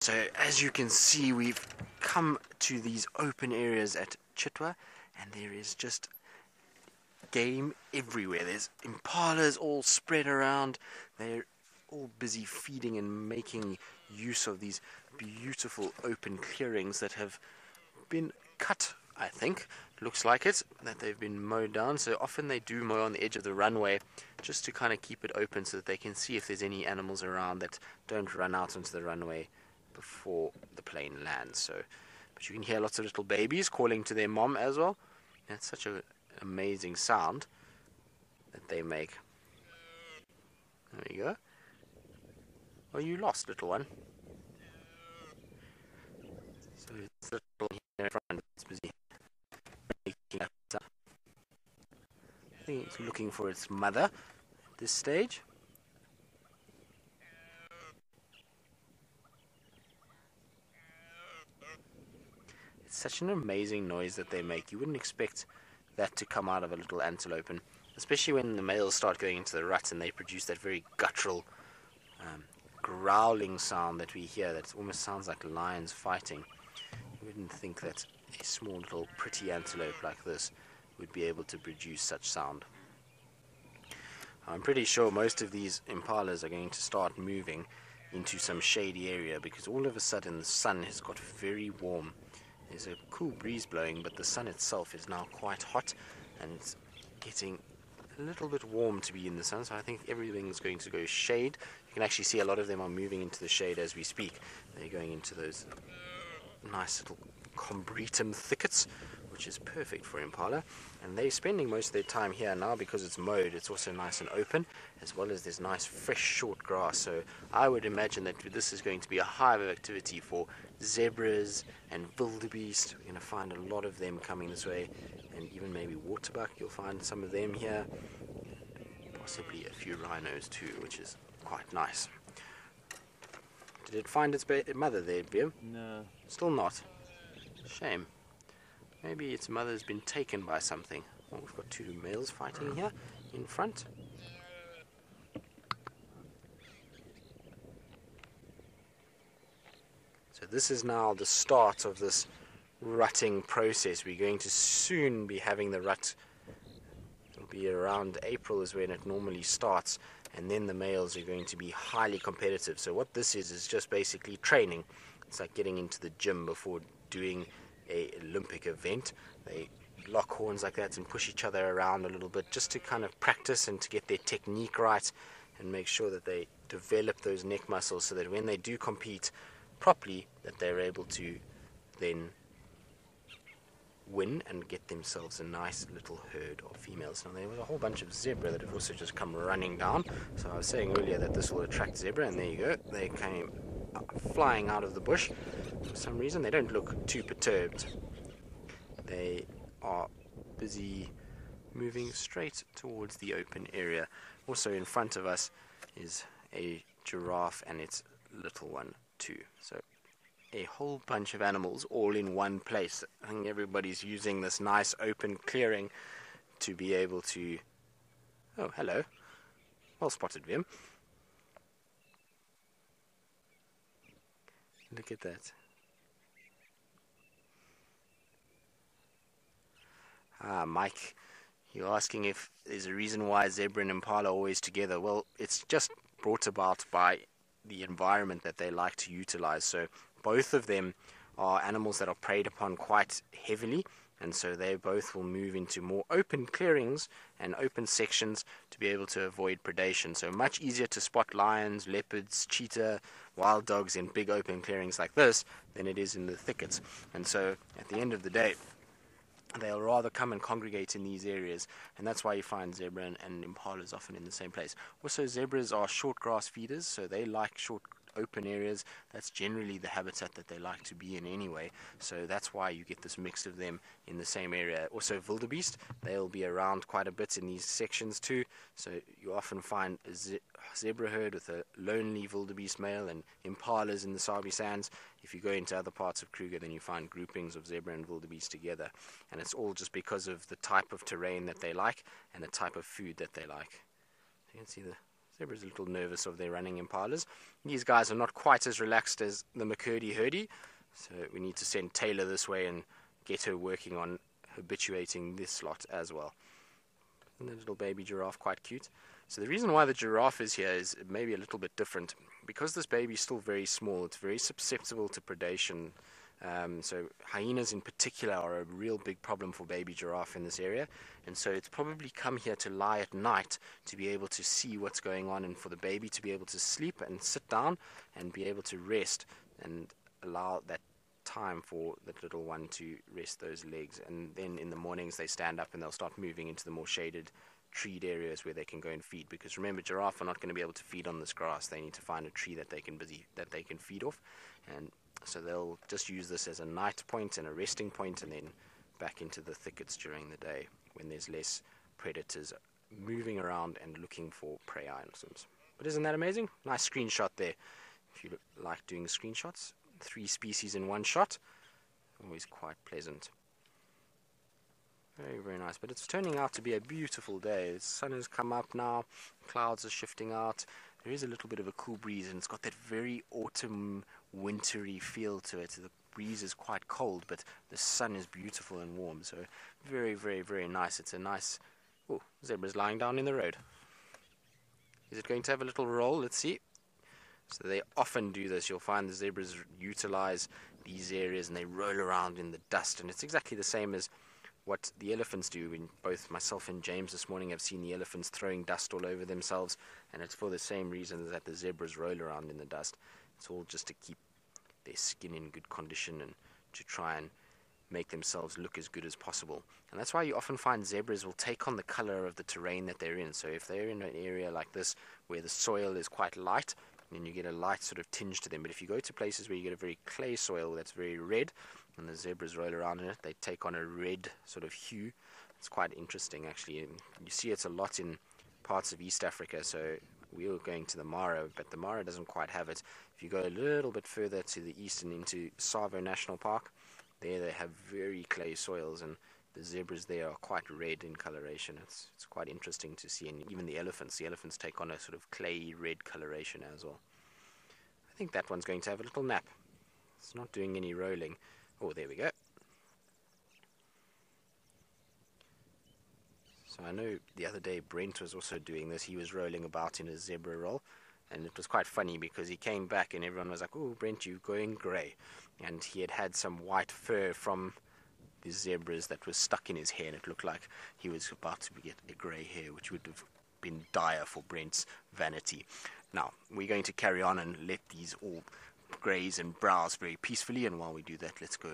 So as you can see, we've come to these open areas at Chitwa, and there is just game everywhere. There's impalas all spread around. They're all busy feeding and making use of these beautiful open clearings that have been cut, I think. Looks like it, that they've been mowed down. So often they do mow on the edge of the runway just to kind of keep it open so that they can see if there's any animals around that don't run out onto the runway before the plane lands. So, but you can hear lots of little babies calling to their mom as well. That's such an amazing sound that they make. There you go. Oh, you lost, little one. So it's little here in front. Busy making. I think it's looking for its mother at this stage. Such an amazing noise that they make. You wouldn't expect that to come out of a little antelope, and especially when the males start going into the rut and they produce that very guttural, um, growling sound that we hear that almost sounds like lions fighting. You wouldn't think that a small little pretty antelope like this would be able to produce such sound. I'm pretty sure most of these impalas are going to start moving into some shady area because all of a sudden the sun has got very warm there's a cool breeze blowing, but the sun itself is now quite hot and it's getting a little bit warm to be in the sun, so I think everything's going to go shade. You can actually see a lot of them are moving into the shade as we speak. They're going into those nice little combretum thickets, which is perfect for impala. And they're spending most of their time here now because it's mowed. It's also nice and open, as well as there's nice fresh short grass. So I would imagine that this is going to be a hive of activity for zebras and wildebeest. We're going to find a lot of them coming this way, and even maybe waterbuck. You'll find some of them here. Possibly a few rhinos too, which is quite nice. Did it find its mother there, Bim? No. Still not. Shame. Maybe its mother's been taken by something. Well, we've got two males fighting here in front. So this is now the start of this rutting process. We're going to soon be having the rut. It'll be around April is when it normally starts and then the males are going to be highly competitive. So what this is is just basically training. It's like getting into the gym before doing a Olympic event. They lock horns like that and push each other around a little bit just to kind of practice and to get their technique right and make sure that they develop those neck muscles so that when they do compete properly that they're able to then win and get themselves a nice little herd of females. Now there was a whole bunch of zebra that have also just come running down. So I was saying earlier that this will attract zebra and there you go. They came flying out of the bush. For some reason they don't look too perturbed. They are busy moving straight towards the open area. Also in front of us is a giraffe and its little one too. So a whole bunch of animals all in one place. I think everybody's using this nice open clearing to be able to. Oh, hello. Well spotted, Vim. Look at that. Ah, Mike, you're asking if there's a reason why zebra and impala are always together. Well, it's just brought about by the environment that they like to utilize. So both of them are animals that are preyed upon quite heavily, and so they both will move into more open clearings and open sections to be able to avoid predation. So much easier to spot lions, leopards, cheetah, wild dogs in big open clearings like this than it is in the thickets. And so at the end of the day, they'll rather come and congregate in these areas, and that's why you find zebra and, and impalas often in the same place. Also, zebras are short grass feeders, so they like short open areas. That's generally the habitat that they like to be in anyway. So that's why you get this mix of them in the same area. Also, wildebeest, they'll be around quite a bit in these sections too. So you often find a ze- zebra herd with a lonely wildebeest male and impalas in the Sabi Sands. If you go into other parts of Kruger, then you find groupings of zebra and wildebeest together. And it's all just because of the type of terrain that they like and the type of food that they like. You can see the Zebra's a little nervous of their running impalas. These guys are not quite as relaxed as the McCurdy Hurdy, so we need to send Taylor this way and get her working on habituating this lot as well. And the little baby giraffe quite cute. So the reason why the giraffe is here is maybe a little bit different. Because this baby is still very small, it's very susceptible to predation. Um, so hyenas in particular are a real big problem for baby giraffe in this area. And so it's probably come here to lie at night to be able to see what's going on and for the baby to be able to sleep and sit down and be able to rest and allow that time for the little one to rest those legs. And then in the mornings they stand up and they'll start moving into the more shaded treed areas where they can go and feed. Because remember, giraffe are not going to be able to feed on this grass. They need to find a tree that they can busy that they can feed off, and so they'll just use this as a night point and a resting point, and then back into the thickets during the day when there's less predators moving around and looking for prey items. But isn't that amazing? Nice screenshot there. If you like doing screenshots, three species in one shot, always quite pleasant. Very, very nice. But it's turning out to be a beautiful day. The sun has come up now, clouds are shifting out. There is a little bit of a cool breeze, and it's got that very autumn, wintry feel to it. The breeze is quite cold, but the sun is beautiful and warm. So, very, very, very nice. It's a nice. Oh, zebra's lying down in the road. Is it going to have a little roll? Let's see. So they often do this. You'll find the zebras utilize these areas and they roll around in the dust, and it's exactly the same as what the elephants do. When both myself and James this morning have seen the elephants throwing dust all over themselves, and it's for the same reason that the zebras roll around in the dust. It's all just to keep their skin in good condition and to try and make themselves look as good as possible. And that's why you often find zebras will take on the color of the terrain that they're in. So if they're in an area like this where the soil is quite light, then you get a light sort of tinge to them. But if you go to places where you get a very clay soil that's very red, and the zebras roll around in it. They take on a red sort of hue. It's quite interesting, actually. And you see it a lot in parts of East Africa. So we were going to the Mara, but the Mara doesn't quite have it. If you go a little bit further to the east and into Tsavo National Park, there they have very clay soils, and the zebras there are quite red in coloration. It's it's quite interesting to see, and even the elephants. The elephants take on a sort of clay red coloration as well. I think that one's going to have a little nap. It's not doing any rolling. Oh, there we go. I know the other day Brent was also doing this. He was rolling about in a zebra roll. And it was quite funny because he came back and everyone was like, oh, Brent, you're going grey. And he had had some white fur from the zebras that was stuck in his hair. And it looked like he was about to get a grey hair, which would have been dire for Brent's vanity. Now, we're going to carry on and let these all graze and browse very peacefully. And while we do that, let's go